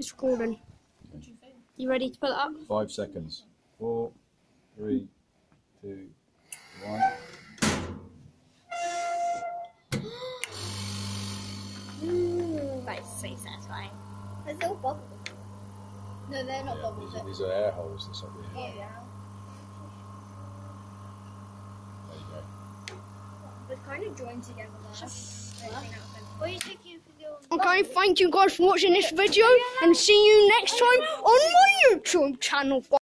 It's recording. You ready to put it up? Five seconds. Four, three, two, one. Ooh, that is so satisfying. There's little bubbles. No, they're not Yeah, bubbles. these, are, these are air holes. That's up here. Yeah. There you go. But kind of joined together there. What are you thinking for the Okay, thank you guys for watching this video and see you next time on my YouTube channel.